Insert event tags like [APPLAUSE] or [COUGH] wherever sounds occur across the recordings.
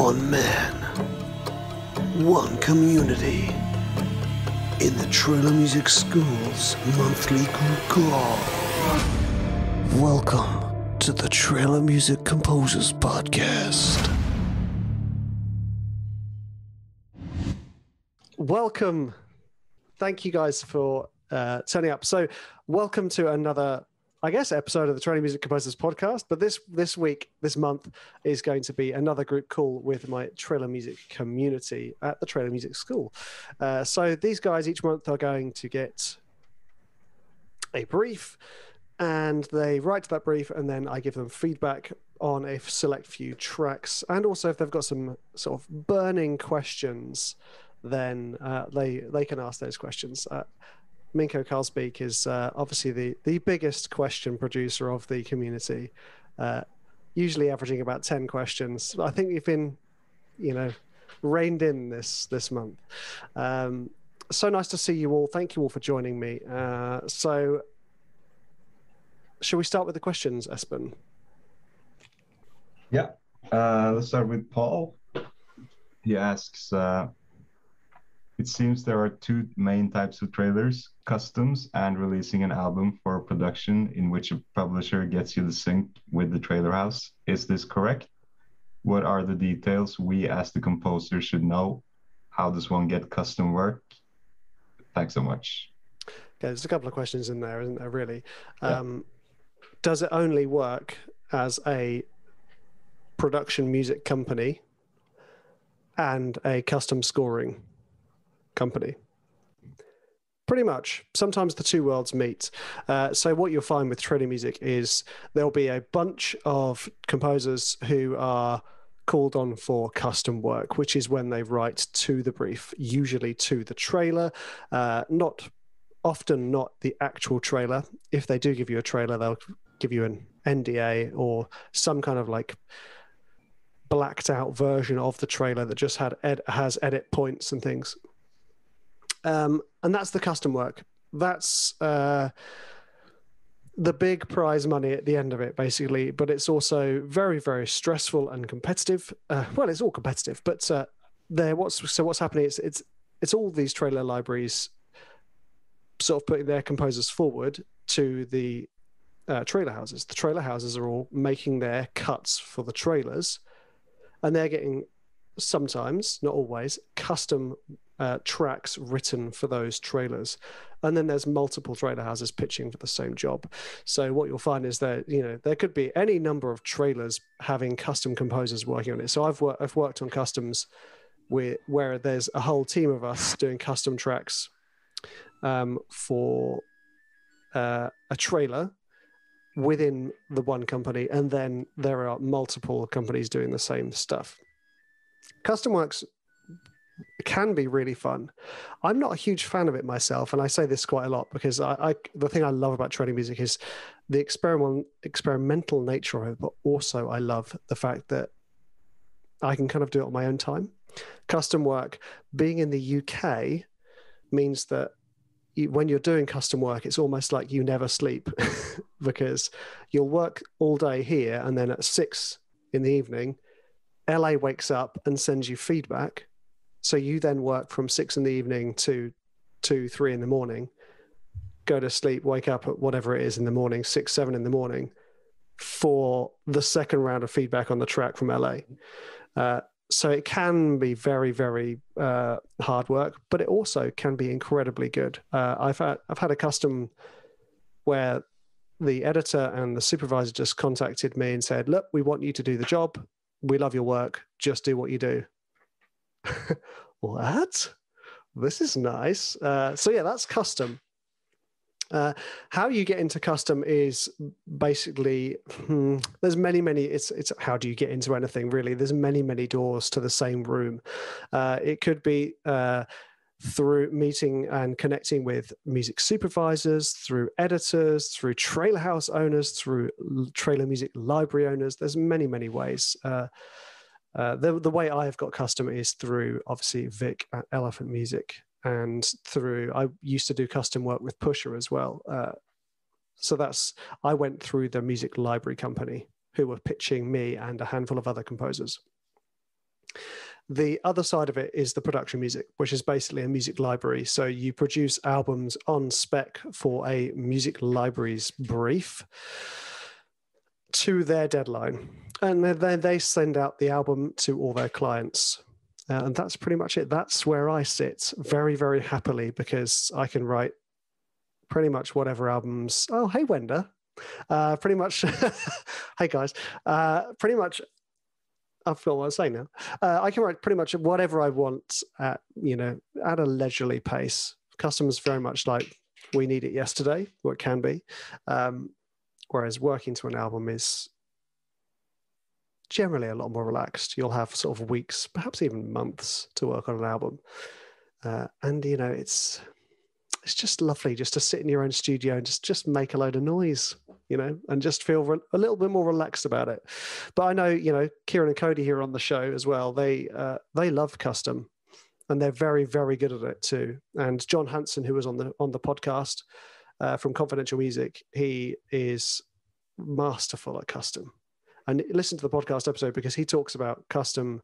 One man, one community. In the Trailer Music School's monthly group call. Welcome to the Trailer Music Composers Podcast. welcome. Thank you guys for uh, turning up. So, welcome to another, I guess, episode of the Trailer Music Composers podcast. But this this week, this month, is going to be another group call with my trailer music community at the Trailer Music School. Uh, so, these guys each month are going to get a brief and they write that brief and then I give them feedback on a select few tracks and also if they've got some sort of burning questions then uh, they they can ask those questions. Uh, Minko Carlsbeek is uh, obviously the the biggest question producer of the community, uh, usually averaging about ten questions. I think we've been, you know, reined in this this month. Um, so nice to see you all. Thank you all for joining me. Uh, so, shall we start with the questions, Espen? Yeah, uh, let's start with Paul. He asks, uh, it seems there are two main types of trailers customs and releasing an album for production in which a publisher gets you the sync with the trailer house. Is this correct? What are the details we as the composer should know? How does one get custom work? Thanks so much. Okay, there's a couple of questions in there, isn't there, really? Um, Does it only work as a production music company and a custom scoring company. Pretty much. Sometimes the two worlds meet. Uh, so, what you'll find with trailer music is there'll be a bunch of composers who are called on for custom work, which is when they write to the brief, usually to the trailer, uh, not often not the actual trailer. If they do give you a trailer, they'll give you an NDA or some kind of like blacked out version of the trailer that just had ed- has edit points and things. Um, and that's the custom work. That's uh, the big prize money at the end of it, basically. But it's also very, very stressful and competitive. Uh, well, it's all competitive, but uh, there. What's so? What's happening? It's it's it's all these trailer libraries sort of putting their composers forward to the uh, trailer houses. The trailer houses are all making their cuts for the trailers, and they're getting sometimes, not always, custom uh, tracks written for those trailers. And then there's multiple trailer houses pitching for the same job. So what you'll find is that you know there could be any number of trailers having custom composers working on it. So I've worked I've worked on customs where where there's a whole team of us doing custom tracks um, for uh, a trailer within the one company, and then there are multiple companies doing the same stuff. Custom works can be really fun. I'm not a huge fan of it myself, and I say this quite a lot because I, I the thing I love about training music is the experiment experimental nature of it, but also I love the fact that I can kind of do it on my own time. Custom work, being in the UK, means that you, when you're doing custom work, it's almost like you never sleep [LAUGHS] because you'll work all day here, and then at six in the evening, LA wakes up and sends you feedback so you then work from six in the evening to two, three in the morning, go to sleep, wake up at whatever it is in the morning, six, seven in the morning, for the second round of feedback on the track from LA. Uh, so it can be very, very uh, hard work, but it also can be incredibly good. Uh, I've had I've had a custom where the editor and the supervisor just contacted me and said, "Look, we want you to do the job. We love your work. Just do what you do." [LAUGHS] what? This is nice. Uh, so yeah, that's custom. Uh, how you get into custom is basically hmm, there's many many it's it's how do you get into anything really there's many many doors to the same room uh, it could be uh, through meeting and connecting with music supervisors through editors through trailer house owners through trailer music library owners there's many many ways uh, uh, the the way I have got custom is through obviously Vic at Elephant Music, and through I used to do custom work with Pusher as well. Uh, so that's I went through the music library company who were pitching me and a handful of other composers. The other side of it is the production music, which is basically a music library. So you produce albums on spec for a music library's brief to their deadline. And then they send out the album to all their clients. Uh, and that's pretty much it. That's where I sit very, very happily because I can write pretty much whatever albums. Oh, hey, Wenda. Uh, pretty much, [LAUGHS] hey guys, uh, pretty much I forgot what I was saying now. Uh, I can write pretty much whatever I want at you know at a leisurely pace. Customers very much like we need it yesterday, or it can be. Um, whereas working to an album is generally a lot more relaxed. You'll have sort of weeks, perhaps even months, to work on an album, uh, and you know it's it's just lovely just to sit in your own studio and just just make a load of noise you know and just feel re- a little bit more relaxed about it. But i know you know kieran and cody here on the show as well they uh, they love custom and they're very very good at it too. And john hanson who was on the on the podcast uh, from confidential music he is masterful at custom and listen to the podcast episode because he talks about custom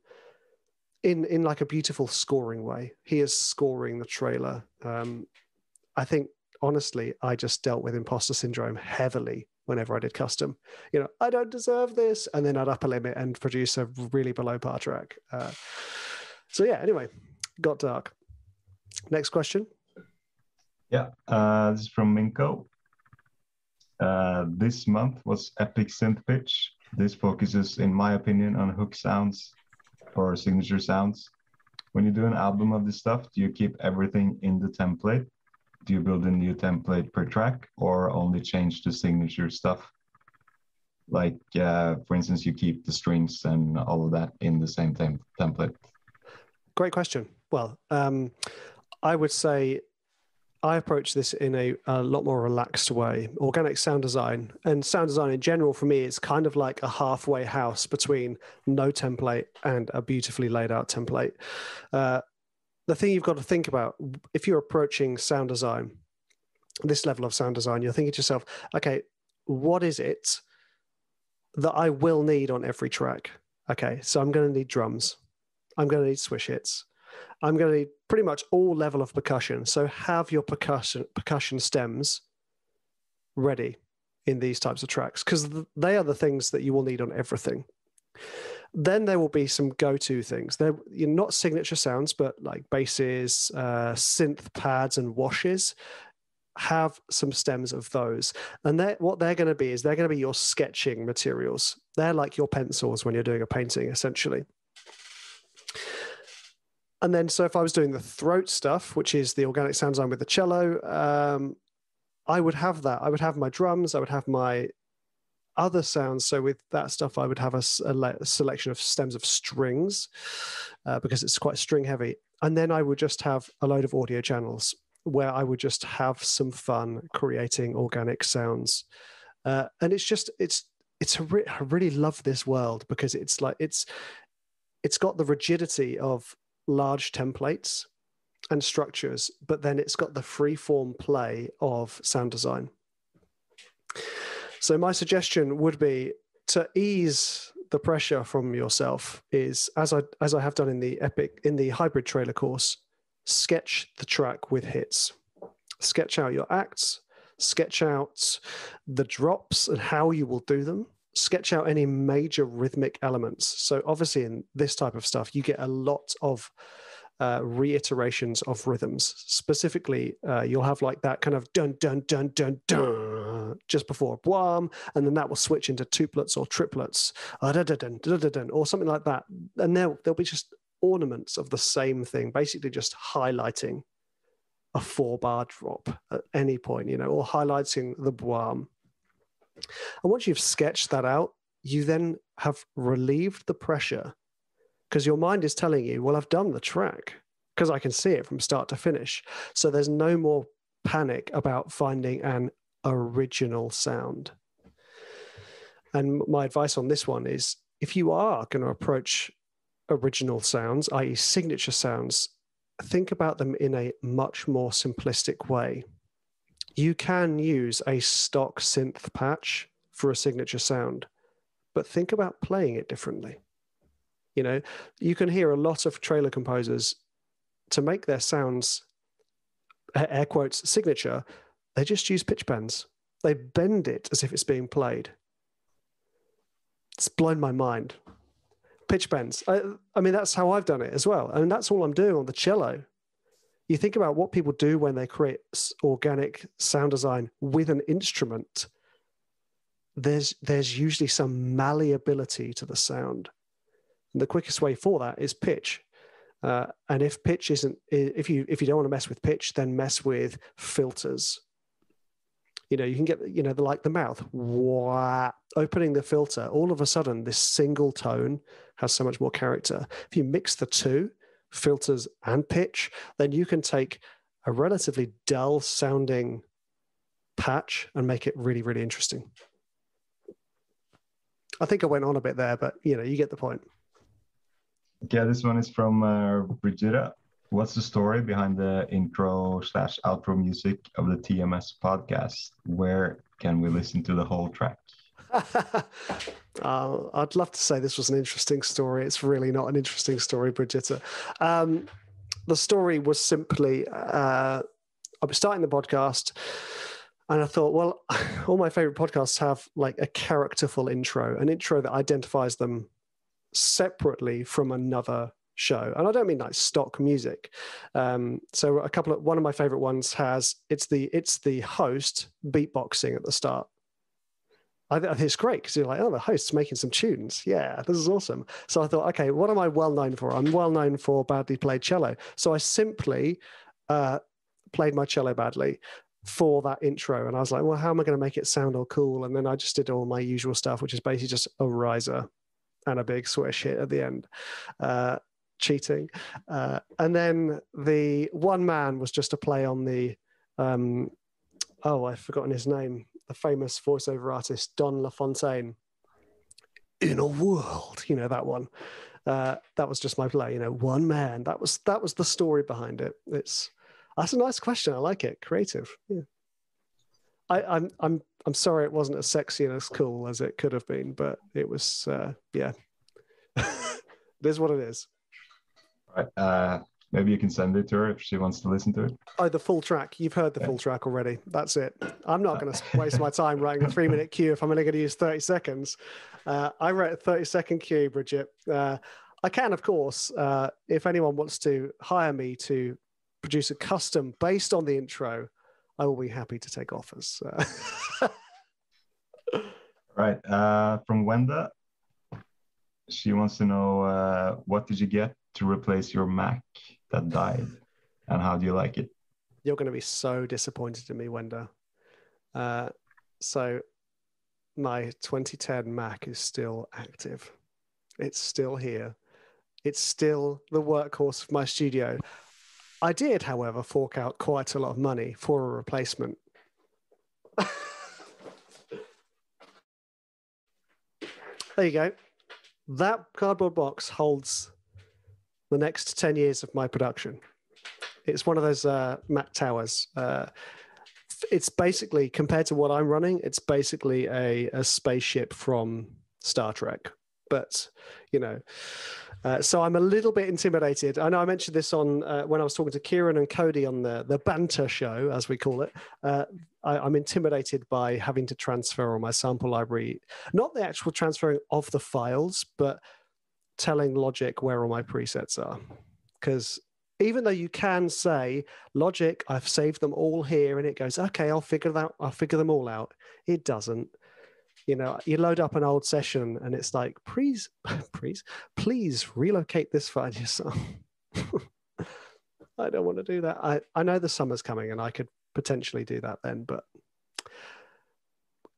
in in like a beautiful scoring way he is scoring the trailer um, I think honestly, I just dealt with imposter syndrome heavily whenever I did custom. You know, I don't deserve this, and then I'd up a limit and produce a really below par track. Uh, so yeah. Anyway, got dark. Next question. Yeah, uh, this is from Minko. Uh, this month was Epic Synth Pitch. This focuses, in my opinion, on hook sounds or signature sounds. When you do an album of this stuff, do you keep everything in the template do you build a new template per track or only change the signature stuff? Like, uh, for instance, you keep the strings and all of that in the same tem- template. Great question. Well, um, I would say I approach this in a, a, lot more relaxed way. Organic sound design and sound design in general, for me, is kind of like a halfway house between no template and a beautifully laid out template. Uh, the thing you've got to think about if you're approaching sound design, this level of sound design, you're thinking to yourself, okay, what is it that I will need on every track? Okay, so I'm going to need drums. I'm going to need swish hits. I'm going to need pretty much all level of percussion. So have your percussion percussion stems ready in these types of tracks because they are the things that you will need on everything. Then there will be some go-to things. They're not signature sounds, but like basses, uh, synth pads, and washes. Have some stems of those, and they're, what they're going to be is they're going to be your sketching materials. They're like your pencils when you're doing a painting, essentially. And then, so if I was doing the throat stuff, which is the organic sound design with the cello, um, I would have that. I would have my drums. I would have my other sounds. So with that stuff, I would have a, a, a selection of stems of strings uh, because it's quite string heavy. And then I would just have a load of audio channels where I would just have some fun creating organic sounds. Uh, and it's just, it's, it's re- I really love this world because it's like, it's, it's got the rigidity of large templates and structures, but then it's got the free form play of sound design. So my suggestion would be to ease the pressure from yourself is as I as I have done in the epic in the hybrid trailer course, sketch the track with hits. Sketch out your acts, sketch out the drops and how you will do them. Sketch out any major rhythmic elements. So obviously in this type of stuff, you get a lot of uh, reiterations of rhythms. Specifically, uh, you'll have like that kind of dun dun dun dun dun just before boom, and then that will switch into tuplets or triplets, uh, da dun, dun, dun, dun, or something like that. And there there'll be just ornaments of the same thing, basically just highlighting a four bar drop at any point, you know, or highlighting the boom. And once you've sketched that out, you then have relieved the pressure because your mind is telling you, well, I've done the track because I can see it from start to finish. So there's no more panic about finding an original sound. And my advice on this one is if you are going to approach original sounds, i.e., signature sounds, think about them in a much more simplistic way. You can use a stock synth patch for a signature sound, but think about playing it differently You know, you can hear a lot of trailer composers to make their sounds, air quotes, signature, they just use pitch bends. They bend it as if it's being played. It's blown my mind. Pitch bends. I, I mean, that's how I've done it as well. I mean, that's all I'm doing on the cello. You think about what people do when they create organic sound design with an instrument. There's there's usually some malleability to the sound, and the quickest way for that is pitch. Uh, and if pitch isn't, if you if you don't want to mess with pitch, then mess with filters you know you can get you know the like the mouth Wah, opening the filter all of a sudden this single tone has so much more character if you mix the two filters and pitch then you can take a relatively dull sounding patch and make it really really interesting i think i went on a bit there but you know you get the point yeah this one is from uh, Brigitta What's the story behind the intro slash outro music of the TMS podcast? Where can we listen to the whole track? [LAUGHS] uh, I'd love to say this was an interesting story. It's really not an interesting story, Brigitta. Um, the story was simply uh, I was starting the podcast and I thought, well, [LAUGHS] all my favorite podcasts have like a characterful intro, an intro that identifies them separately from another show and i don't mean like stock music um, so a couple of one of my favorite ones has it's the it's the host beatboxing at the start I, think it's great because you're like, oh, the host's making some tunes. Yeah, this is awesome. So I thought, okay, what am I well known for? I'm well known for badly played cello. So I simply uh, played my cello badly for that intro. And I was like, well, how am I going to make it sound all cool? And then I just did all my usual stuff, which is basically just a riser and a big swish hit at the end. Uh, cheating. Uh, and then the one man was just a play on the, um, oh, I've forgotten his name, the famous voiceover artist Don LaFontaine. In a world, you know that one. Uh, that was just my play. You know, one man. That was that was the story behind it. It's that's a nice question. I like it. Creative. Yeah. I, I'm I'm I'm sorry it wasn't as sexy and as cool as it could have been, but it was. Uh, yeah. [LAUGHS] it is what it is. Right. Uh, maybe you can send it to her if she wants to listen to it. Oh, the full track. You've heard the yeah. full track already. That's it. I'm not going [LAUGHS] to waste my time writing a three minute cue if I'm only going to use 30 seconds. Uh, I wrote a 30 second cue, Bridget. Uh, I can, of course, uh, if anyone wants to hire me to produce a custom based on the intro, I will be happy to take offers. [LAUGHS] right. Uh, from Wenda, she wants to know uh, what did you get to replace your Mac that died, and how do you like it? You're going to be so disappointed in me, Wenda. Uh, so, my 2010 Mac is still active. It's still here. It's still the workhorse of my studio. I did, however, fork out quite a lot of money for a replacement. [LAUGHS] there you go. That cardboard box holds the next 10 years of my production. It's one of those uh, Mac Towers. Uh, it's basically, compared to what I'm running, it's basically a, a spaceship from Star Trek. But, you know, uh, so I'm a little bit intimidated. I know I mentioned this on uh, when I was talking to Kieran and Cody on the the banter show, as we call it. Uh, I, am intimidated by having to transfer all my sample library, not the actual transferring of the files, but telling Logic where all my presets are. Because even though you can say Logic, I've saved them all here, and it goes, okay, I'll figure that, I'll figure them all out. It doesn't. You know, you load up an old session, and it's like, please, [LAUGHS] please, please relocate this file yourself. [LAUGHS] I don't want to do that. I, I know the summer's coming, and I could potentially do that then, but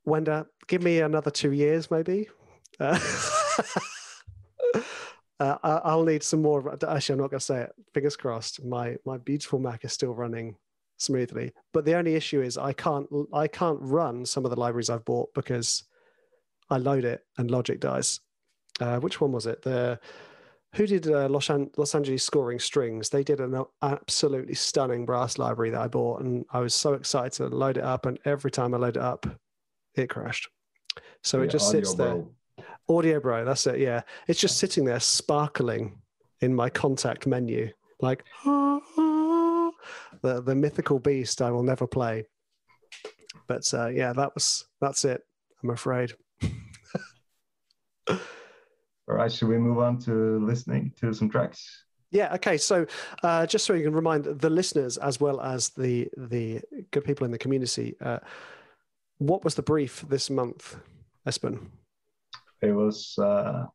Wenda, give me another two years, maybe. Uh, [LAUGHS] [LAUGHS] uh, I'll need some more. Actually, I'm not going to say it. Fingers crossed. My my beautiful Mac is still running smoothly, but the only issue is I can't I can't run some of the libraries I've bought because I load it and Logic dies. Uh, which one was it? The who did uh, Los, An- Los Angeles scoring strings? They did an absolutely stunning brass library that I bought, and I was so excited to load it up. And every time I load it up, it crashed. So yeah, it just sits there. Audiobro, that's it. Yeah, it's just sitting there sparkling in my Kontakt menu, like the the mythical beast I will never play. But uh, yeah, that was that's it. I'm afraid. [LAUGHS] All right, should we move on to listening to some tracks? Yeah. Okay. So, uh, just so you can remind the listeners as well as the the good people in the community, uh, what was the brief this month, Espen? It was uh,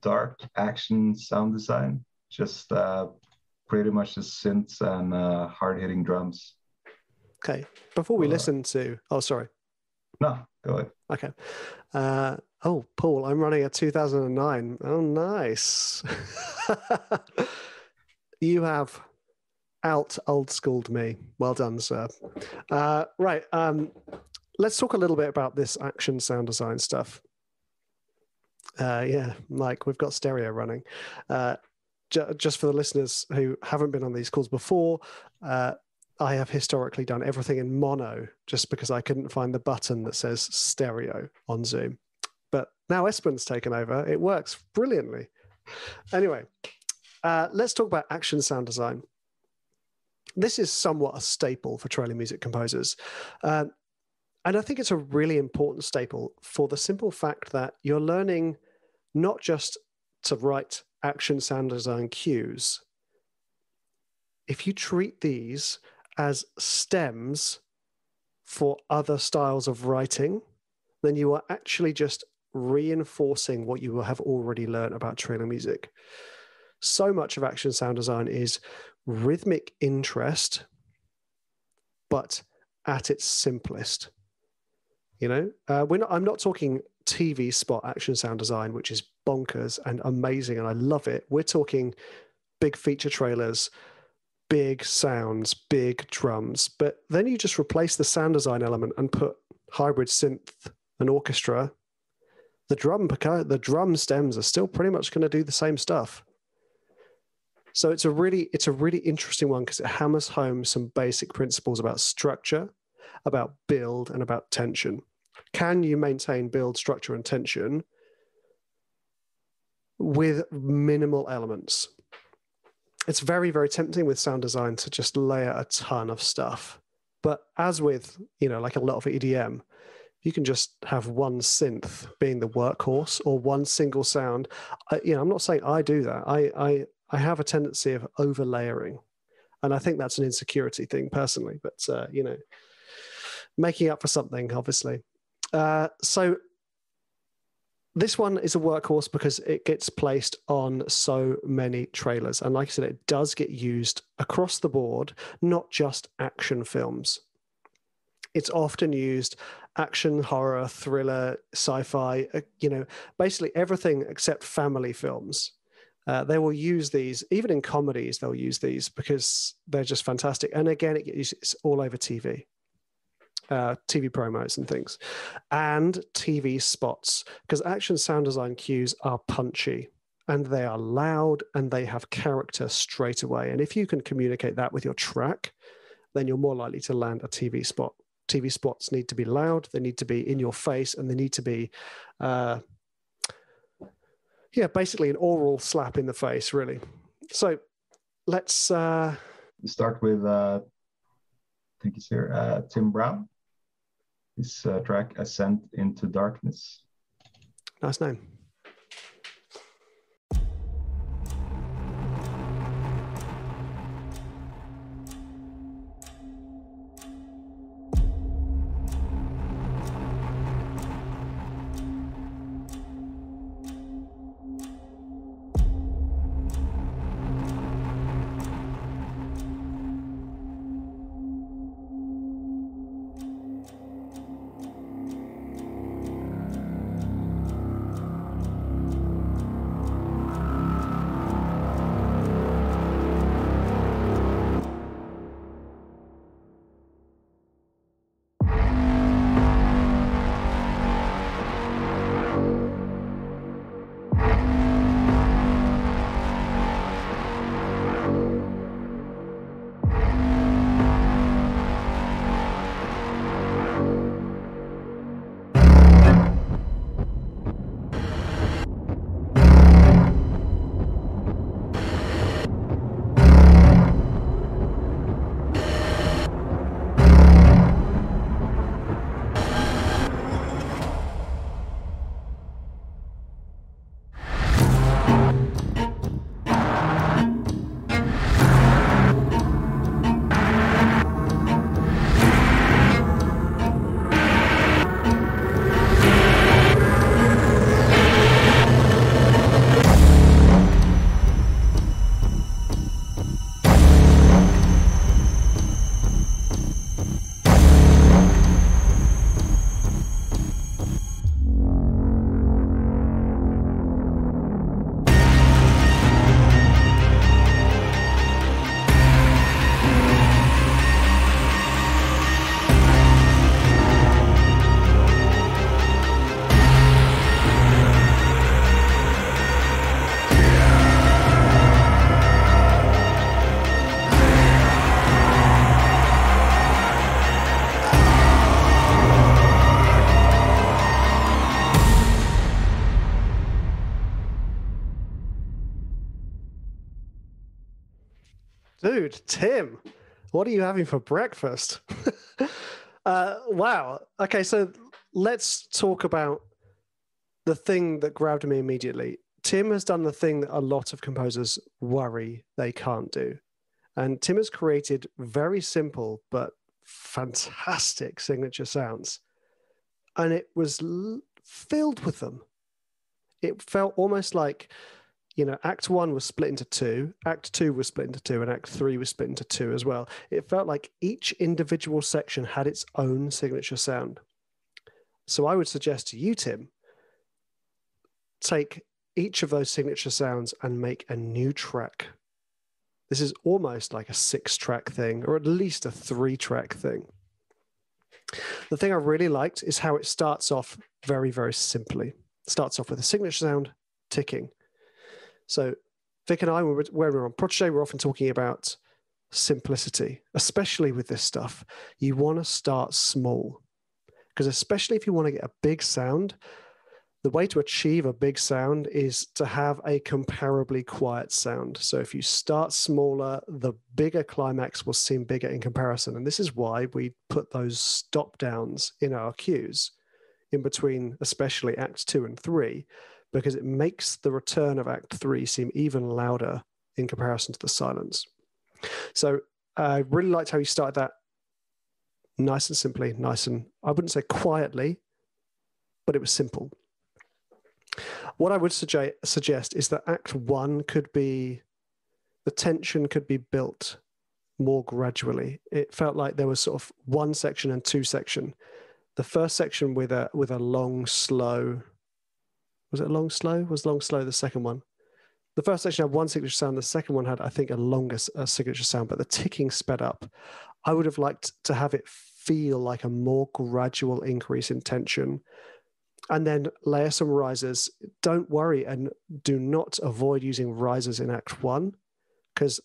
dark action sound design, just uh, pretty much the synths and uh, hard hitting drums. Okay. Before we listen to, oh, sorry. No, go ahead. Okay. Uh, oh, Paul, I'm running a 2009. Oh, nice. [LAUGHS] you have out old schooled me. Well done, sir. Uh, right. Um, let's talk a little bit about this action sound design stuff. Uh, yeah, Mike, we've got stereo running. Uh, ju- just for the listeners who haven't been on these calls before, uh, I have historically done everything in mono just because I couldn't find the button that says stereo on Zoom. But now Espen's taken over. It works brilliantly. Anyway, uh, let's talk about action sound design. This is somewhat a staple for trailer music composers. Um, and I think it's a really important staple for the simple fact that you're learning not just to write action sound design cues. If you treat these as stems for other styles of writing, then you are actually just reinforcing what you have already learned about trailer music. So much of action sound design is rhythmic interest, but at its simplest. You know, uh, we're not, I'm not talking TV spot action sound design, which is bonkers and amazing, and I love it. We're talking big feature trailers, big sounds, big drums. But then you just replace the sound design element and put hybrid synth and orchestra. The drum the drum stems are still pretty much going to do the same stuff. So it's a really it's a really interesting one because it hammers home some basic principles about structure, about build, and about tension. Can you maintain build, structure, and tension with minimal elements? It's very, very tempting with sound design to just layer a ton of stuff. But as with, you know, like a lot of EDM, you can just have one synth being the workhorse or one single sound. I, you know, I'm not saying I do that. I, I, I have a tendency of over layering, and I think that's an insecurity thing personally. But uh, you know, making up for something, obviously. Uh, so this one is a workhorse because it gets placed on so many trailers. And like I said, it does get used across the board, not just action films. It's often used action, horror, thriller, sci fi, uh, you know, basically everything except family films. Uh, they will use these, even in comedies, they'll use these because they're just fantastic. And again, it it's all over TV uh, TV promos and things, and TV spots, because action sound design cues are punchy and they are loud and they have character straight away. And if you can communicate that with your track, then you're more likely to land a TV spot. TV spots need to be loud, they need to be in your face, and they need to be, uh, yeah, basically an aural slap in the face, really. So let's. Uh, Start with, uh, I think it's here, uh, Tim Brown. His uh, track Ascent into Darkness. nice name. Tim, what are you having for breakfast? [LAUGHS] uh, wow. Okay, so let's talk about the thing that grabbed me immediately. Tim has done the thing that a lot of composers worry they can't do. And Tim has created very simple but fantastic signature sounds. And it was l- filled with them. It felt almost like, you know, Act One was split into two, Act Two was split into two, and Act Three was split into two as well. It felt like each individual section had its own signature sound. So I would suggest to you, Tim, take each of those signature sounds and make a new track. This is almost like a six track thing, or at least a three track thing. The thing I really liked is how it starts off very, very simply. It starts off with a signature sound ticking. So, Vic and I, where we're on Protege, we're often talking about simplicity, especially with this stuff. You want to start small because, especially if you want to get a big sound, the way to achieve a big sound is to have a comparably quiet sound. So if you start smaller, the bigger climax will seem bigger in comparison. And this is why we put those stop downs in our cues in between, especially act two and three, because it makes the return of act three seem even louder in comparison to the silence. So I really liked how you started that nice and simply, nice and, I wouldn't say quietly, but it was simple. What I would suggest suggest is that Act One could be the tension could be built more gradually. It felt like there was sort of one section and two section. The first section with a with a long slow. Was it a long slow? Was long slow the second one? The first section had one signature sound. The second one had, I think, a longer signature sound, but the ticking sped up. I would have liked to have it feel like a more gradual increase in tension and then layer some risers. Don't worry and do not avoid using risers in Act One, because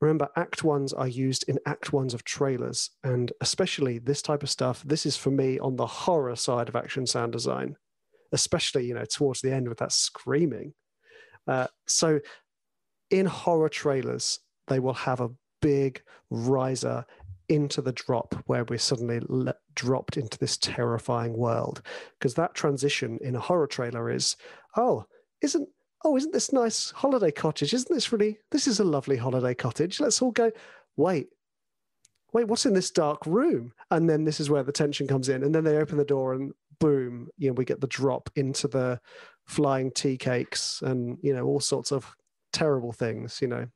remember, Act Ones are used in Act Ones of trailers, and especially this type of stuff. This is for me on the horror side of action sound design, especially you know towards the end with that screaming. Uh, so, in horror trailers, they will have a big riser into the drop where we're suddenly le- dropped into this terrifying world. Because that transition in a horror trailer is oh isn't oh isn't this nice holiday cottage? Isn't this really this is a lovely holiday cottage. Let's all go wait wait what's in this dark room? And then this is where the tension comes in. And then they open the door and boom you know we get the drop into the flying tea cakes and you know all sorts of terrible things you know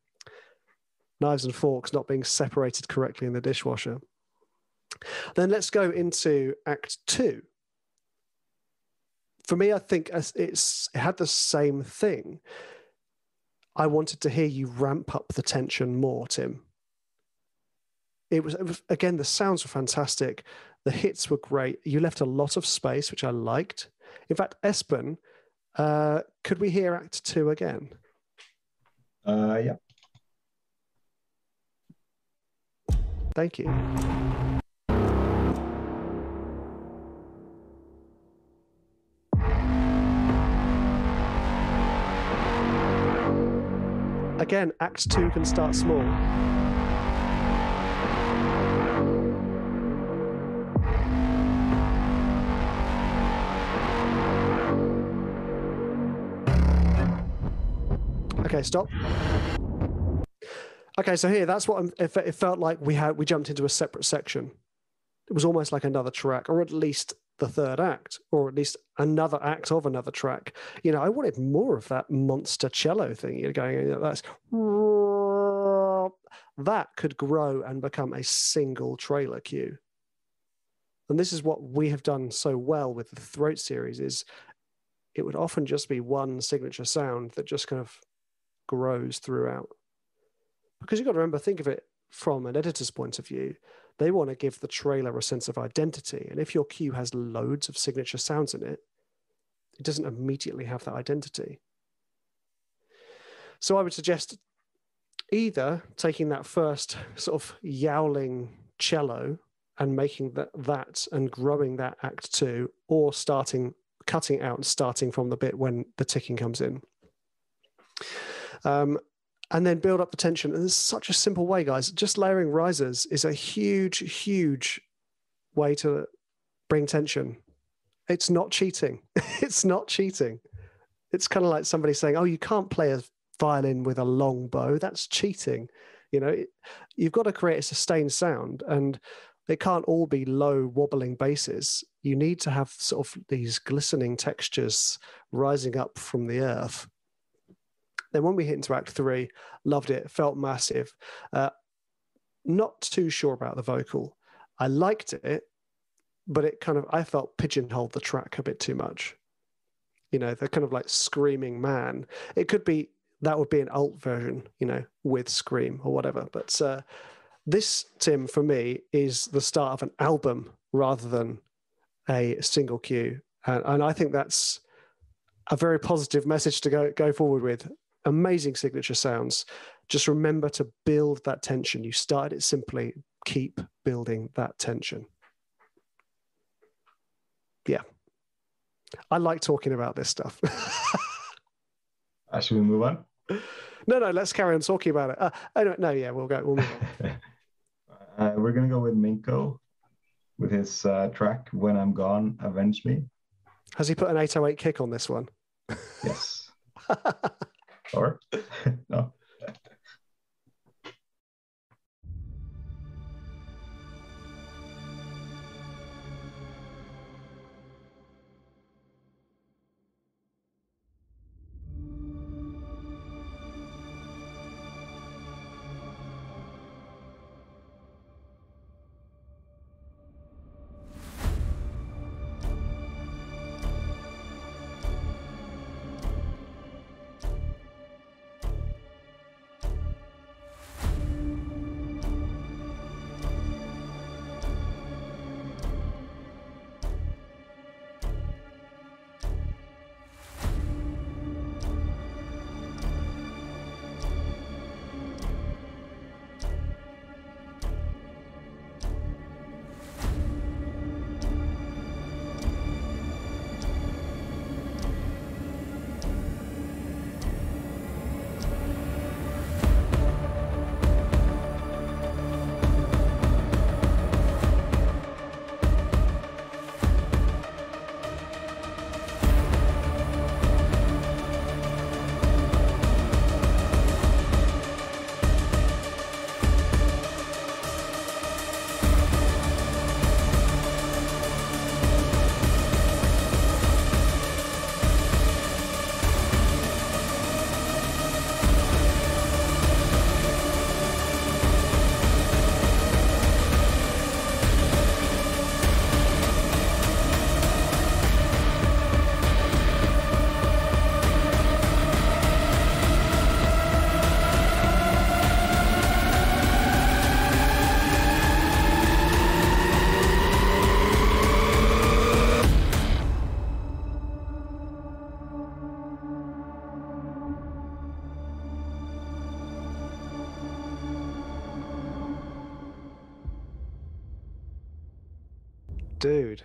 knives and forks not being separated correctly in the dishwasher. Then let's go into Act Two. For me, I think it's it had the same thing. I wanted to hear you ramp up the tension more, Tim. It was, it was again the sounds were fantastic, the hits were great. You left a lot of space, which I liked. In fact, Espen, uh, could we hear Act Two again? Uh, yeah. Thank you. Again, Act 2 can start small. Okay, stop. Okay, so here that's what it, it felt like. We had we jumped into a separate section. It was almost like another track, or at least the third act, or at least another act of another track. You know, I wanted more of that monster cello thing. You're going, that's that could grow and become a single trailer cue. And this is what we have done so well with the Throat series is it would often just be one signature sound that just kind of grows throughout because you've got to remember, think of it from an editor's point of view. They want to give the trailer a sense of identity. And if your cue has loads of signature sounds in it, it doesn't immediately have that identity. So I would suggest either taking that first sort of yowling cello and making that, that and growing that act two, or starting cutting out and starting from the bit when the ticking comes in. Um, and then build up the tension. And there's such a simple way, guys. Just layering risers is a huge, huge way to bring tension. It's not cheating. [LAUGHS] it's not cheating. It's kind of like somebody saying, "Oh, you can't play a violin with a long bow. That's cheating." You know, it, you've got to create a sustained sound, and it can't all be low wobbling basses. You need to have sort of these glistening textures rising up from the earth. Then when we hit into Act Three, loved it. Felt massive. Uh, not too sure about the vocal. I liked it, but it kind of I felt pigeonholed the track a bit too much. You know, the kind of like screaming man. It could be that would be an alt version, you know, with scream or whatever. But uh, this Tim for me is the start of an album rather than a single cue, and, and I think that's a very positive message to go go forward with. Amazing signature sounds. Just remember to build that tension. You started it simply. Keep building that tension. Yeah. I like talking about this stuff. [LAUGHS] Uh, should we move on? no, no, let's carry on talking about it. Uh, oh, no, no, yeah, we'll go. We'll move on. [LAUGHS] Uh, we're gonna go with Minko with his uh, track "When I'm Gone, Avenge Me." Has he put an 808 kick on this one? Yes. [LAUGHS] or [LAUGHS] no. Dude,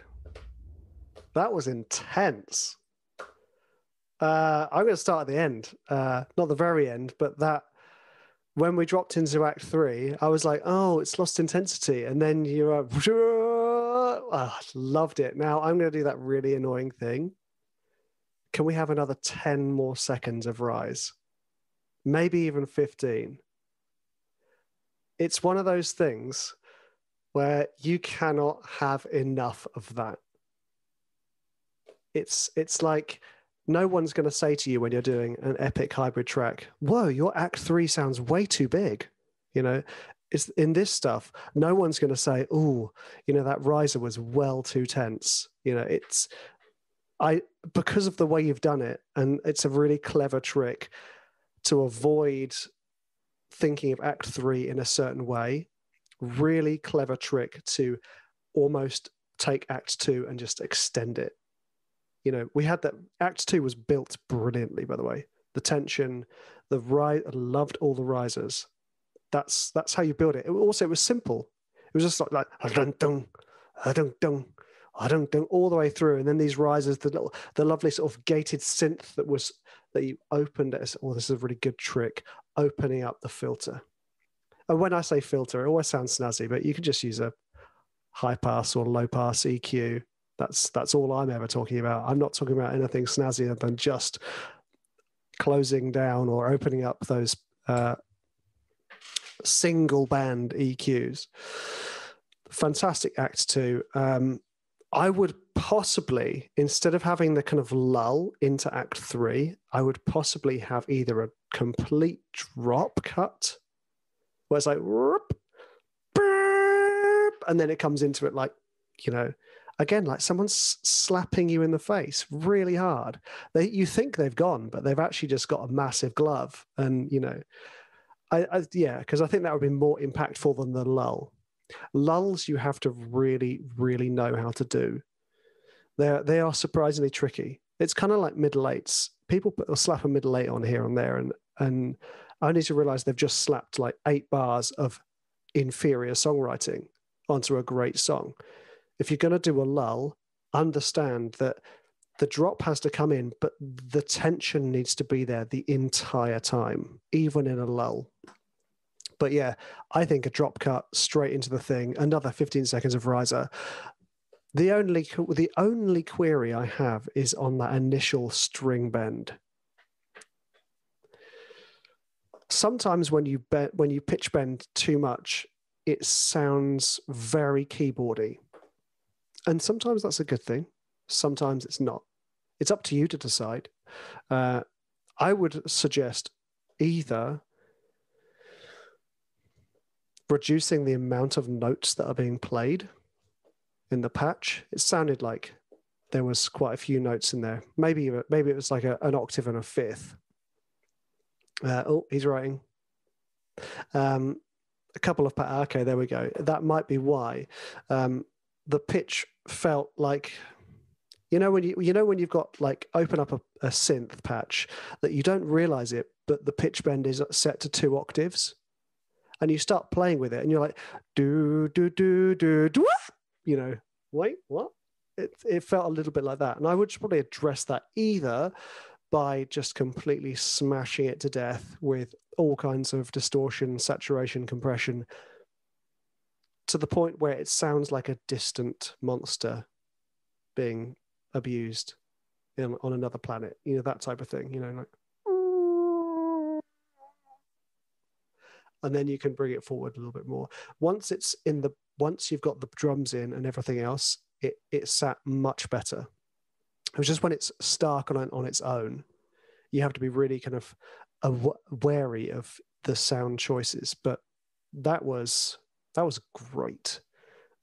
that was intense. Uh, I'm going to start at the end, uh, not the very end, but that when we dropped into Act Three, I was like, "Oh, it's lost intensity," and then you're like, oh, loved it. Now I'm going to do that really annoying thing. Can we have another ten more seconds of rise? Maybe even fifteen. It's one of those things where you cannot have enough of that. It's it's like no one's going to say to you when you're doing an epic hybrid track, "Whoa, your act 3 sounds way too big." You know, it's in this stuff, no one's going to say, "Oh, you know that riser was well too tense." You know, it's I because of the way you've done it and it's a really clever trick to avoid thinking of act 3 in a certain way really clever trick to almost take act two and just extend it. You know we had that act two was built brilliantly by the way. The tension the rise i loved all the risers. That's that's how you build it, it also it was simple. It was just like like dun dun dun dun I don't go all the way through, and then these risers, the little, the lovely sort of gated synth that was that you opened it. Oh, this is a really good trick, opening up the filter. And when I say filter, it always sounds snazzy, but you can just use a high pass or low pass EQ. That's that's all I'm ever talking about. I'm not talking about anything snazzier than just closing down or opening up those uh, single band EQs. Fantastic Act Two. Um, I would possibly, instead of having the kind of lull into Act Three, I would possibly have either a complete drop cut, where it's like, and then it comes into it like, you know, again, like someone's slapping you in the face really hard. They, you think they've gone, but they've actually just got a massive glove, and you know, I, I yeah, because I think that would be more impactful than the lull. Lulls you have to really, really know how to do. They they are surprisingly tricky. It's kind of like middle eights. People put, slap a middle eight on here and there, and and only to realize they've just slapped like eight bars of inferior songwriting onto a great song. If you're going to do a lull, understand that the drop has to come in, but the tension needs to be there the entire time, even in a lull. But yeah, I think a drop cut straight into the thing, another 15 seconds of riser. The only the only query I have is on that initial string bend. Sometimes when you be, when you pitch bend too much, it sounds very keyboardy. And sometimes that's a good thing. Sometimes it's not. It's up to you to decide. Uh, I would suggest either reducing the amount of notes that are being played in the patch. It sounded like there was quite a few notes in there. Maybe maybe it was like a, an octave and a fifth. Uh, oh, he's writing. Um, a couple of okay, there we go. That might be why um, the pitch felt like you know when you you know when you've got like open up a, a synth patch that you don't realize it, but the pitch bend is set to two octaves and you start playing with it and you're like do do do do do you know wait what it, it felt a little bit like that and i would probably address that either by just completely smashing it to death with all kinds of distortion saturation compression to the point where it sounds like a distant monster being abused in, on another planet you know that type of thing you know like and then you can bring it forward a little bit more. Once it's in the once you've got the drums in and everything else, it it sat much better. It was just when it's stark on on its own, you have to be really kind of wary of the sound choices. But that was that was great.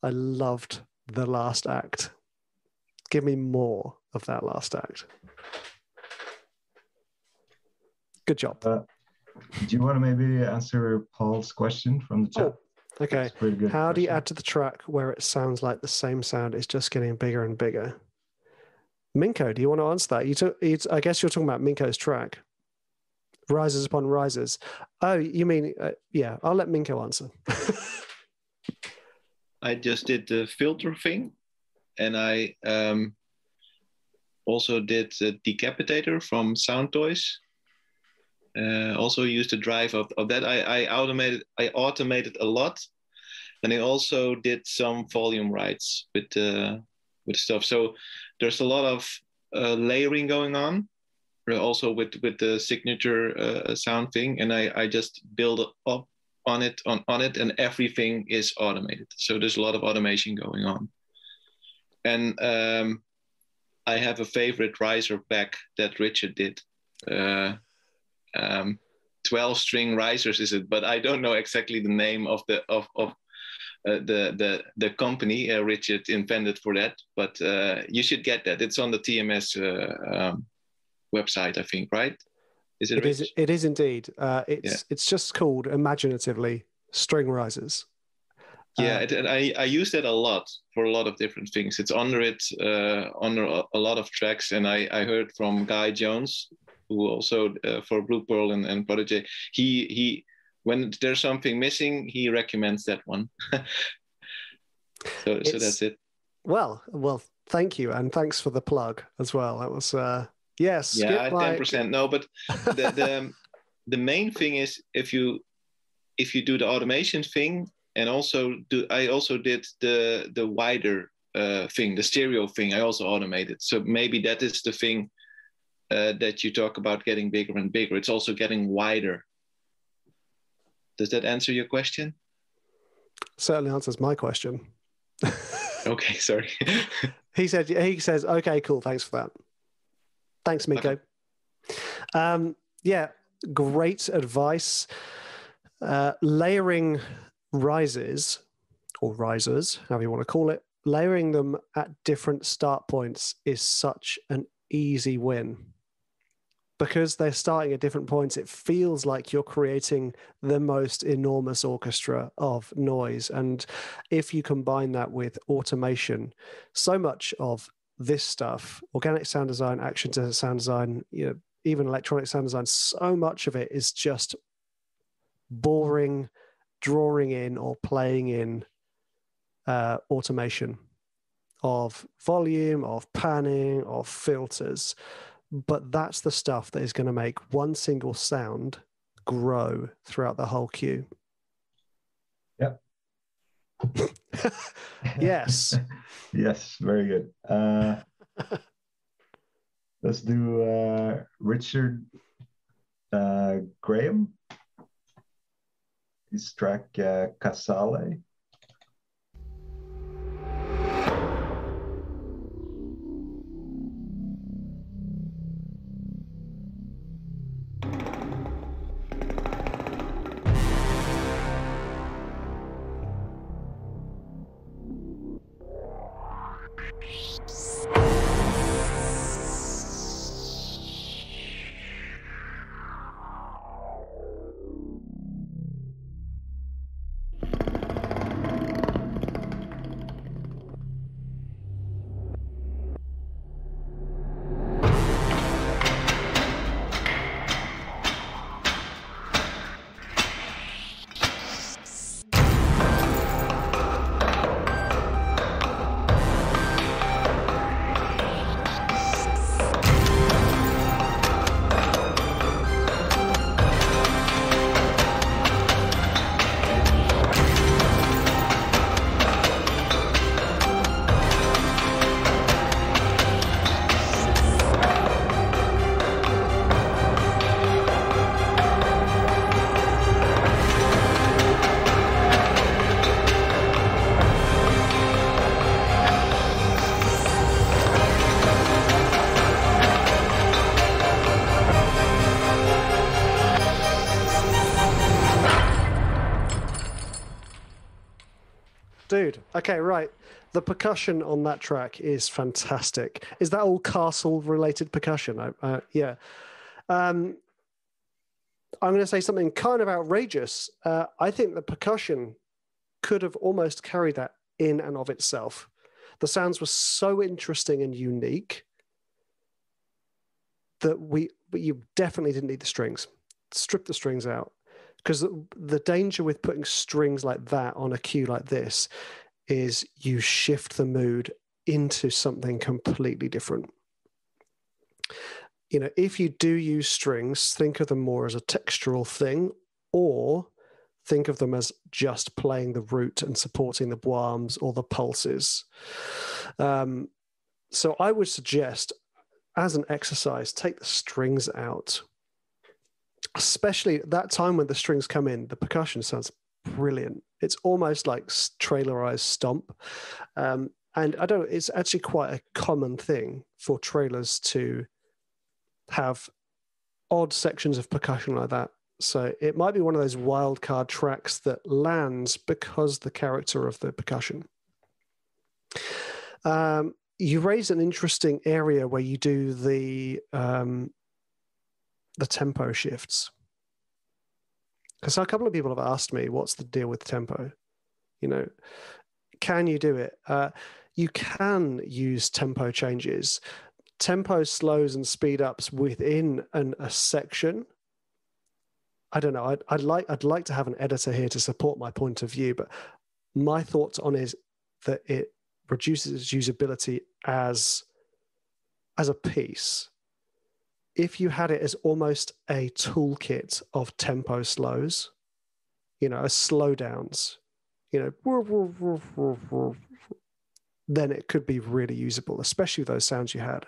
I loved the last act. Give me more of that last act. Good job. Uh, do you want to maybe answer Paul's question from the chat? Oh, okay. How question. do you add to the track where it sounds like the same sound is just getting bigger and bigger? Minko, do you want to answer that? You took, I guess you're talking about Minko's track. Rises upon rises. Oh, you mean, uh, yeah, I'll let Minko answer. [LAUGHS] I just did the filter thing and I um, also did the decapitator from Soundtoys uh, also used the drive of, of that. I, I automated I automated a lot, and I also did some volume writes with uh, with stuff. So there's a lot of uh, layering going on, uh, also with with the signature uh, sound thing, and I I just build up on it on on it, and everything is automated. So there's a lot of automation going on, and um, I have a favorite riser pack that Richard did. Uh, um, 12 string risers is it but i don't know exactly the name of the of, of uh, the the the company uh, richard invented for that but uh, you should get that. It's on the tms uh, um, website i think right? Is it it is, it is indeed. Uh, it's yeah. it's just called imaginatively string risers. Yeah it, and I, I use that a lot for a lot of different things. It's under it under a, a, lot of tracks and I, I heard from guy jones who also uh, for Blue Pearl and, and Prodigy, he he when there's something missing, he recommends that one. [LAUGHS] so, so that's it. Well, well, thank you, and thanks for the plug as well. That was uh, yes. yeah, ten percent. No, but the the [LAUGHS] the main thing is if you if you do the automation thing and also do I also did the the wider uh, thing, the stereo thing. I also automated. So maybe that is the thing uh, that you talk about getting bigger and bigger. It's also getting wider. Does that answer your question? Certainly answers my question. [LAUGHS] Okay, sorry. [LAUGHS] He said he says, okay, cool, thanks for that. Thanks, Minko. Um, yeah, great advice. Uh, layering rises or risers, however you want to call it, layering them at different start points is such an easy win. Because they're starting at different points, it feels like you're creating the most enormous orchestra of noise. And if you combine that with automation, so much of this stuff, organic sound design, action sound design, you know, even electronic sound design, so much of it is just boring, drawing in or playing in uh, automation of volume, of panning, of filters. But that's the stuff that is going to make one single sound grow throughout the whole cue. Yep. [LAUGHS] yes. [LAUGHS] yes, very good. Uh, [LAUGHS] let's do uh, Richard uh, Graham. His track uh, Casale. Okay, right. The percussion on that track is fantastic. Is that all castle related percussion? Uh, yeah. Um, I'm going to say something kind of outrageous. Uh, I think the percussion could have almost carried that in and of itself. The sounds were so interesting and unique that we, you definitely didn't need the strings. Strip the strings out because the danger with putting strings like that on a cue like this is you shift the mood into something completely different you know if you do use strings think of them more as a textural thing or think of them as just playing the root and supporting the boims or the pulses um, so i would suggest as an exercise take the strings out especially at that time when the strings come in, the percussion sounds brilliant. It's almost like trailerized stomp. Um, and I don't it's actually quite a common thing for trailers to have odd sections of percussion like that. So it might be one of those wild card tracks that lands because the character of the percussion. Um, you raise an interesting area where you do the um, the tempo shifts. Because a couple of people have asked me, what's the deal with tempo? You know, can you do it? Uh, you can use tempo changes, tempo slows and speed ups within an, a section. I don't know. I'd, I'd like I'd like to have an editor here to support my point of view, but my thoughts on is that it reduces usability as as a piece. If you had it as almost a toolkit of tempo slows, you know, as slowdowns, you know, then it could be really usable, especially those sounds you had.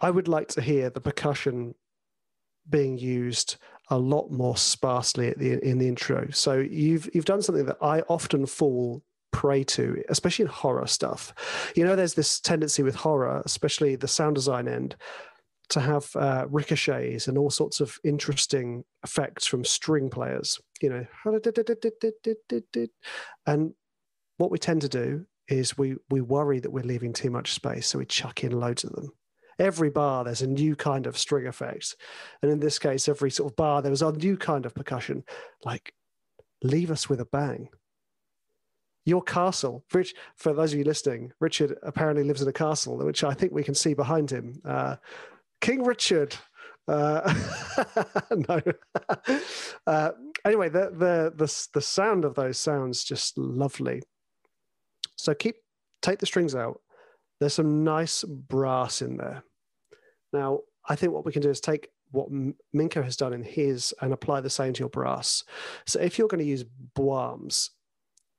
I would like to hear the percussion being used a lot more sparsely at the in the intro. So you've you've done something that I often fall prey to, especially in horror stuff. You know, there's this tendency with horror, especially the sound design end, to have uh, ricochets and all sorts of interesting effects from string players. You know, and what we tend to do is we we worry that we're leaving too much space, so we chuck in loads of them. Every bar there's a new kind of string effect. And in this case every sort of bar there was a new kind of percussion like leave us with a bang. Your castle rich for those of you listening richard apparently lives in a castle which i think we can see behind him. Uh, king richard. Uh, [LAUGHS] no. Uh, anyway the, the the the sound of those sounds just lovely. So keep take the strings out. There's some nice brass in there. Now, I think what we can do is take what Minko has done in his and apply the same to your brass. So if you're going to use boîmes,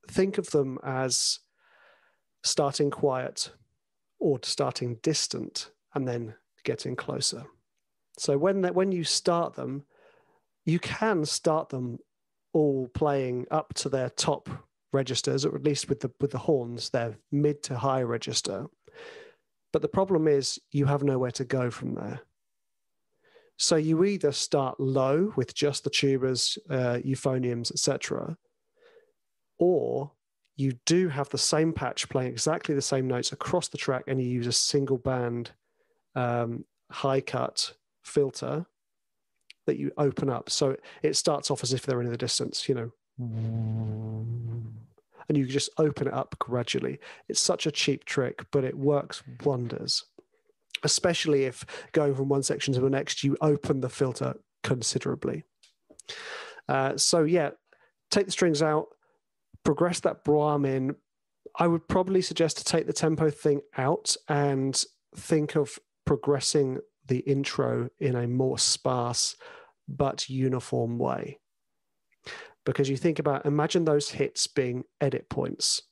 think of them as starting quiet or starting distant and then getting closer. So when that, when you start them, you can start them all playing up to their top registers, or at least with the with the horns, their mid to high register. But the problem is you have nowhere to go from there. So you either start low with just the tubas, uh, euphoniums, etc., or you do have the same patch playing exactly the same notes across the track, and you use a single band um, high cut filter that you open up. So it starts off as if they're in the distance, you know and you just open it up gradually. It's such a cheap trick, but it works wonders, especially if going from one section to the next, you open the filter considerably. Uh, so, yeah, take the strings out, progress that boîme in. I would probably suggest to take the tempo thing out and think of progressing the intro in a more sparse but uniform way. Because you think about imagine those hits being edit points.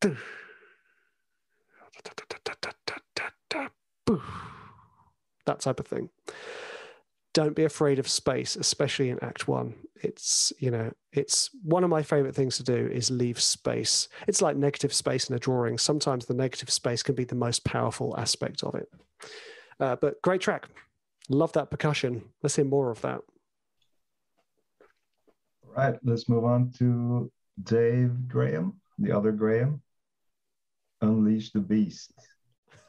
That type of thing. Don't be afraid of space especially in act 1 it's you know it's one of my favorite things to do is leave space. It's like negative space in a drawing. Sometimes the negative space can be the most powerful aspect of it. Uh, but great track. Love that percussion. Let's hear more of that. Right, let's move on to Dave Graham, the other Graham. Unleash the Beast.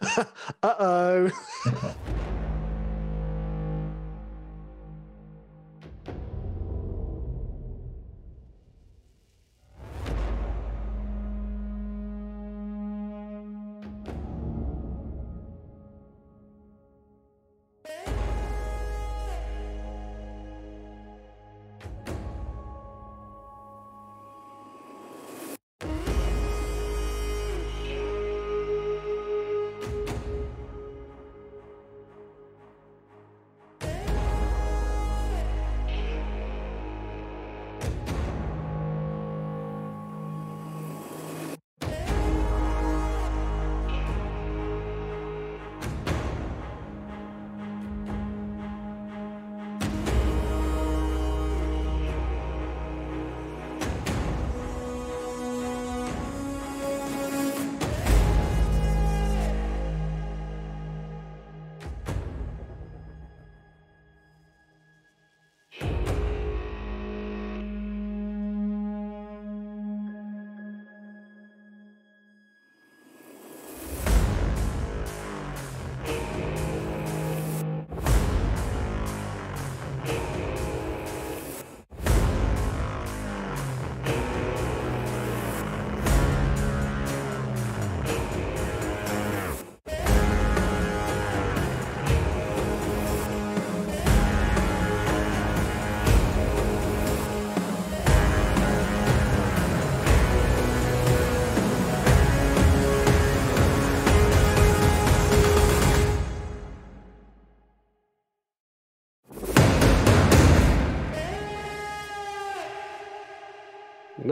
[LAUGHS] uh [LAUGHS]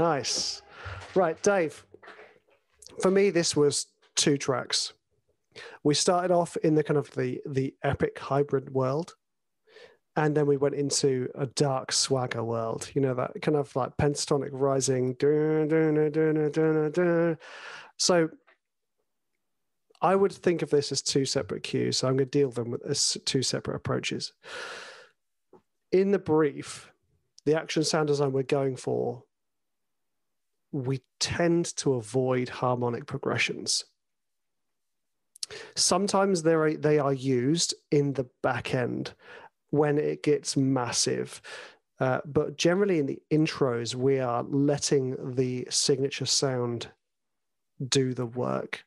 Nice. Right, Dave. For me, this was two tracks. We started off in the kind of the the epic hybrid world, and then we went into a dark swagger world. You know that kind of like pentatonic rising. So I would think of this as two separate cues. So I'm going to deal them with as two separate approaches. In the brief, the action sound design we're going for, we tend to avoid harmonic progressions. Sometimes they're, they are used in the back end when it gets massive. Uh, but generally, in the intros, we are letting the signature sound do the work.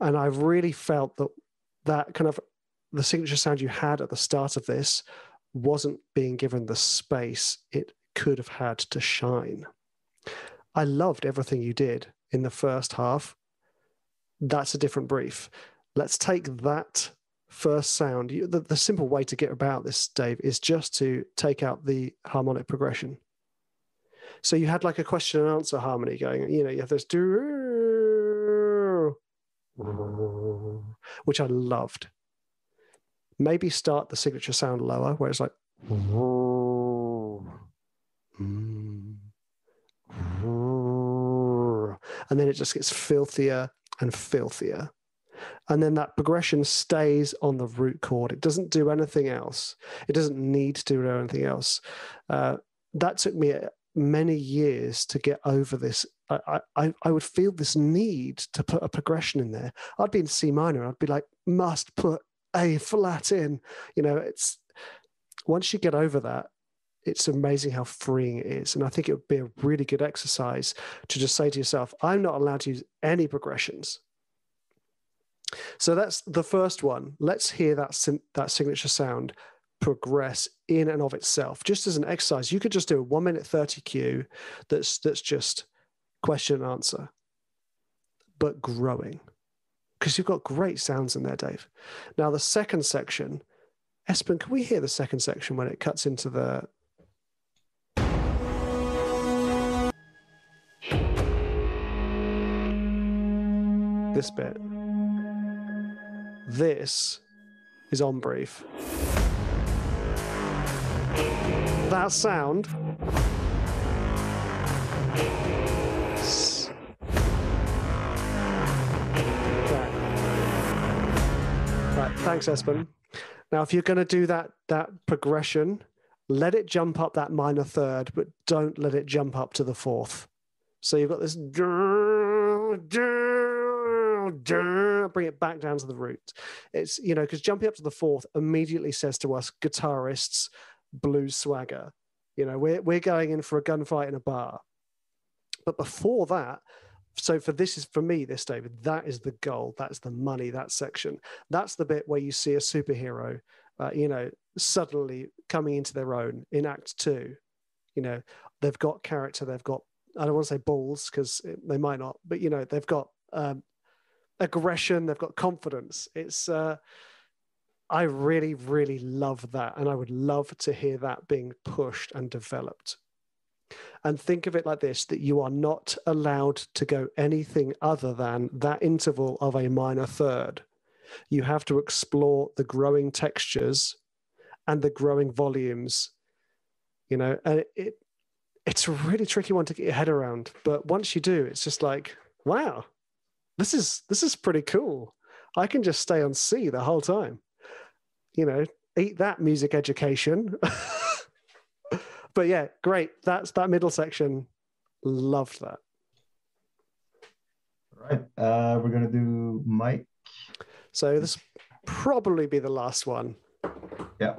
And I've really felt that that kind of the signature sound you had at the start of this wasn't being given the space it could have had to shine. I loved everything you did in the first half. That's a different brief. Let's take that first sound. The, the simple way to get about this, Dave, is just to take out the harmonic progression. So you had like a question and answer harmony going, you know, you have this [LAUGHS] which I loved. Maybe start the signature sound lower, where it's like, [LAUGHS] mm. And then it just gets filthier and filthier. And then that progression stays on the root chord. It doesn't do anything else. It doesn't need to do anything else. Uh, that took me many years to get over this. I, I, I would feel this need to put a progression in there. I'd be in C minor. I'd be like, must put a flat in. You know, it's once you get over that, it's amazing how freeing it is. And I think it would be a really good exercise to just say to yourself, I'm not allowed to use any progressions. So that's the first one. Let's hear that, that signature sound progress in and of itself, just as an exercise. You could just do a one minute 30 cue that's, that's just question and answer, but growing. Because you've got great sounds in there, Dave. Now, the second section, Espen, can we hear the second section when it cuts into the this bit. This is on brief. That sound. Right, thanks, Espen. Now, if you're going to do that that progression, let it jump up that minor third, but don't let it jump up to the fourth. So you've got this bring it back down to the root. It's, you know, because jumping up to the fourth immediately says to us guitarists, blues swagger. You know, we're, we're going in for a gunfight in a bar. But before that, so for this is for me this david that is the goal that's the money that section that's the bit where you see a superhero uh, you know suddenly coming into their own in act two you know they've got character they've got i don't want to say balls because they might not but you know they've got um, aggression, they've got confidence. It's uh, I really, really love that, and I would love to hear that being pushed and developed. And think of it like this: that you are not allowed to go anything other than that interval of a minor third. You have to explore the growing textures and the growing volumes. You know, and it, it it's a really tricky one to get your head around. But once you do, it's just like, wow, this is this is pretty cool. I can just stay on C the whole time. You know, eat that music education. [LAUGHS] but yeah, great. That's that middle section. Loved that. All right. Uh, we're gonna do Mike. So this probably be the last one. Yeah.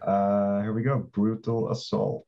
Uh, here we go. Brutal assault.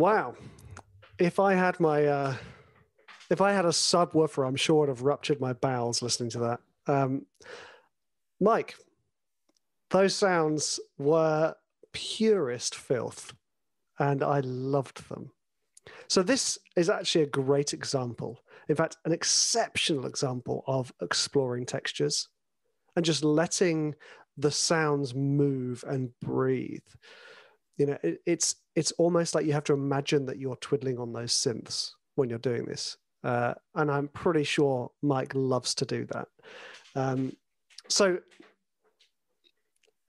Wow. If I had my uh if I had a subwoofer, I'm sure I'd have ruptured my bowels listening to that. Um Mike, those sounds were purest filth and I loved them. So this is actually a great example. In fact, an exceptional example of exploring textures and just letting the sounds move and breathe. You know, it, it's it's almost like you have to imagine that you're twiddling on those synths when you're doing this. Uh, and I'm pretty sure Mike loves to do that. Um, so,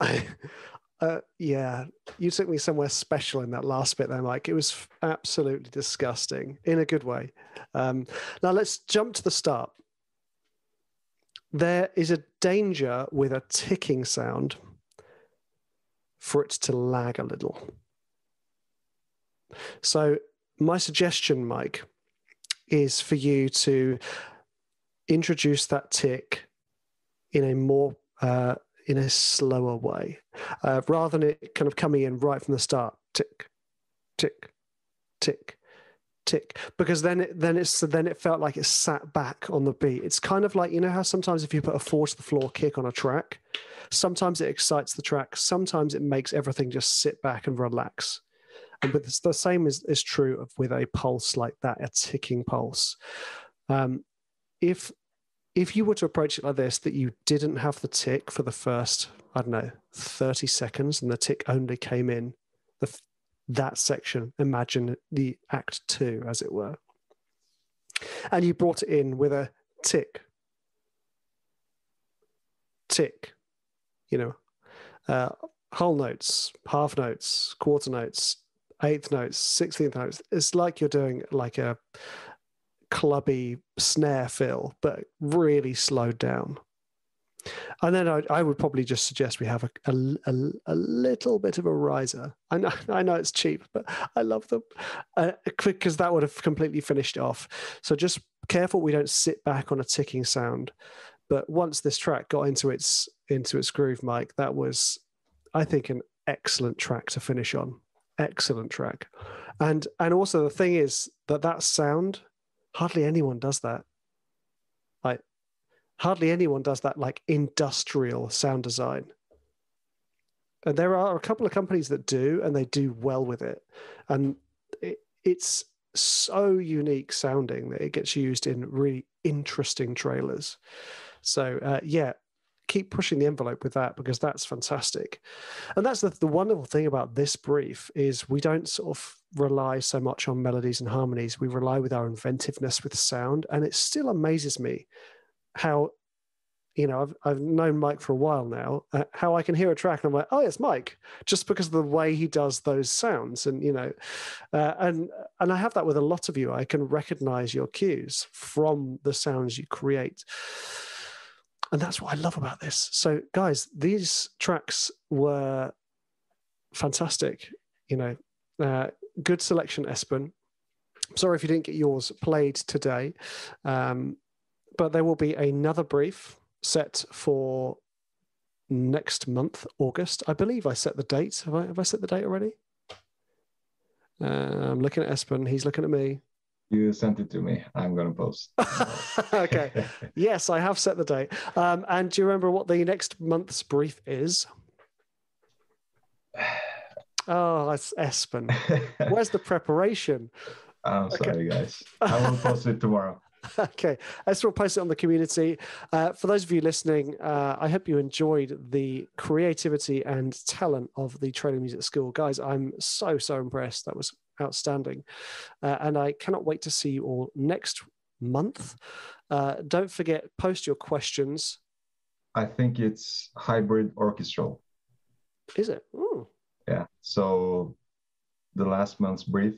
[LAUGHS] uh, yeah, you took me somewhere special in that last bit there, Mike. It was absolutely disgusting in a good way. Um, now let's jump to the start. There is a danger with a ticking sound for it to lag a little. So, my suggestion, Mike, is for you to introduce that tick in a more uh, in a slower way, uh, rather than it kind of coming in right from the start. Tick, tick, tick, tick. Because then, it, then it's then it felt like it sat back on the beat. It's kind of like you know how sometimes if you put a four to the floor kick on a track, sometimes it excites the track, sometimes it makes everything just sit back and relax. And but the same is, is true of with a pulse like that, a ticking pulse. Um, if if you were to approach it like this, that you didn't have the tick for the first, I don't know, 30 seconds, and the tick only came in the that section, imagine the act two, as it were. And you brought it in with a tick, tick, you know, uh, whole notes, half notes, quarter notes, eighth notes, sixteenth notes. It's like you're doing like a clubby snare fill, but really slowed down. And then I, I would probably just suggest we have a, a, a, little bit of a riser. I know, [LAUGHS] I know it's cheap, but I love them because uh, that would have completely finished off. So just careful we don't sit back on a ticking sound. But once this track got into its into its groove, Mike, that was, I think, an excellent track to finish on. Excellent track, and and also the thing is that that sound, hardly anyone does that hardly anyone does that like industrial sound design. And there are a couple of companies that do, and they do well with it. And it, it's so unique sounding that it gets used in really interesting trailers. So, uh, yeah, keep pushing the envelope with that because that's fantastic. And that's the, the wonderful thing about this brief is we don't sort of rely so much on melodies and harmonies. We rely with our inventiveness with sound. And it still amazes me how you know I've I've known Mike for a while now. Uh, how I can hear a track and I'm like, oh, it's Mike, just because of the way he does those sounds, and you know, uh, and and I have that with a lot of you. I can recognize your cues from the sounds you create, and that's what I love about this. So, guys, these tracks were fantastic. You know, uh, good selection, Espen. Sorry if you didn't get yours played today. Um, but there will be another brief set for next month, August. I believe I set the date. Have I, have I set the date already? Uh, I'm looking at Espen. He's looking at me. You sent it to me. I'm going to post. [LAUGHS] okay. yes, I have set the date. Um, and do you remember what the next month's brief is? [SIGHS] Oh, that's Espen. Where's the preparation? I'm sorry, guys. I will post it tomorrow. [LAUGHS] [LAUGHS] okay, let's will post it on the community. Uh, for those of you listening, uh, I hope you enjoyed the creativity and talent of the Trailer Music School. Guys, I'm so, so impressed. That was outstanding. Uh, and I cannot wait to see you all next month. Uh, don't forget, post your questions. I think it's hybrid orchestral. Is it? Ooh. Yeah. So the last month's brief,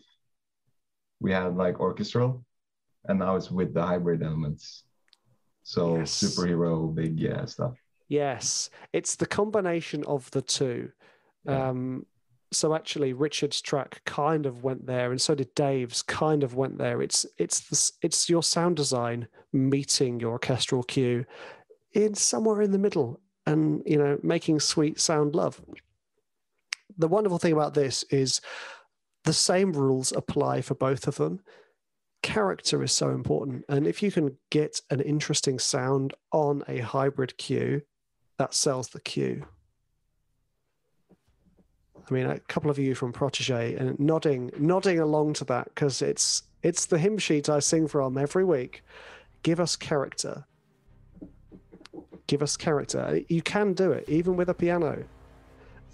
we had like orchestral and now it's with the hybrid elements. So yes. superhero, big yeah stuff. Yes, it's the combination of the two. Yeah. Um, so actually, Richard's track kind of went there, and so did Dave's. Kind of went there. It's it's the, it's your sound design meeting your orchestral cue in somewhere in the middle, and you know making sweet sound love. The wonderful thing about this is the same rules apply for both of them. Character is so important. And if you can get an interesting sound on a hybrid cue, that sells the cue. I mean, a couple of you from Protege and nodding, nodding along to that because it's it's the hymn sheet I sing from every week. Give us character. Give us character. You can do it even with a piano.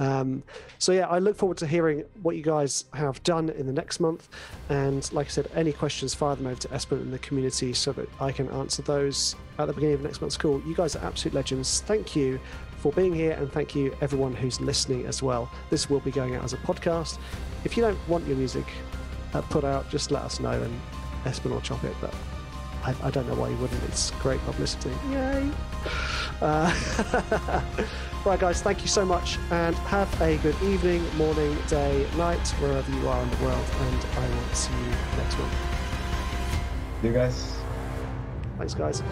Um, so yeah, I look forward to hearing what you guys have done in the next month. And like I said, any questions, fire them over to Espen in the community so that I can answer those at the beginning of next month's call. You guys are absolute legends. Thank you for being here, and thank you everyone who's listening as well. This will be going out as a podcast. If you don't want your music uh, put out, just let us know, and Espen will chop it. But I, I don't know why you wouldn't. It's great publicity. Yay! Uh, [LAUGHS] right, guys, thank you so much, and have a good evening, morning, day, night, wherever you are in the world. And I will see you next month. You guys. Thanks, guys.